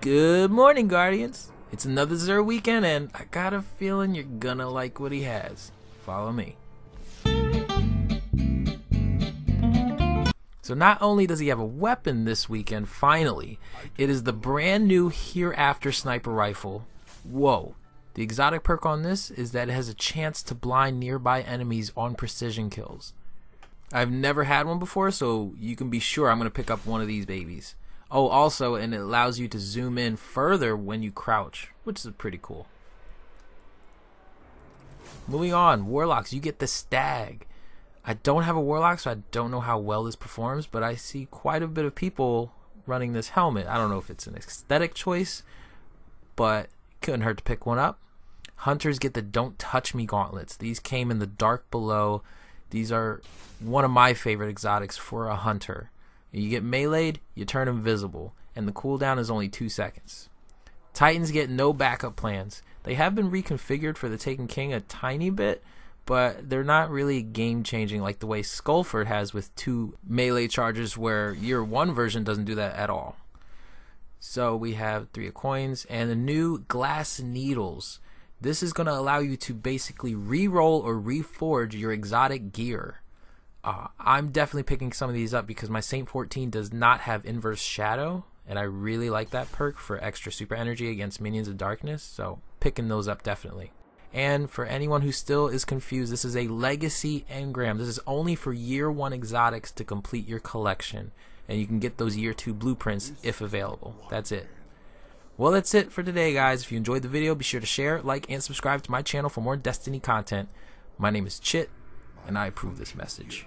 Good morning, Guardians. It's another Xur weekend, and I got a feeling you're gonna like what he has. Follow me. So, not only does he have a weapon this weekend, finally, it is the brand new Hereafter sniper rifle. Whoa. The exotic perk on this is that it has a chance to blind nearby enemies on precision kills. I've never had one before, so you can be sure I'm going to pick up one of these babies. Oh, also, and it allows you to zoom in further when you crouch, which is pretty cool. Moving on, Warlocks, you get the Stag. I don't have a Warlock, so I don't know how well this performs, but I see quite a bit of people running this helmet. I don't know if it's an aesthetic choice, but couldn't hurt to pick one up. Hunters get the Don't Touch Me gauntlets. These came in the dark below. These are one of my favorite exotics for a hunter. You get meleeed, you turn invisible, and the cooldown is only 2 seconds. Titans get no backup plans. They have been reconfigured for the Taken King a tiny bit, but they're not really game changing like the way Skullfort has with two melee charges, where year one version doesn't do that at all. So we have three of coins and the new glass needles. This is going to allow you to basically re-roll or reforge your exotic gear. Uh, I'm definitely picking some of these up because my Saint 14 does not have inverse shadow, and I really like that perk for extra super energy against minions of darkness. So picking those up definitely. And for anyone who still is confused, this is a legacy engram. This is only for year one exotics to complete your collection, and you can get those year two blueprints if available. That's it. Well, that's it for today, guys. If you enjoyed the video, be sure to share, like, and subscribe to my channel for more Destiny content. My name is Chit, and I approve this message.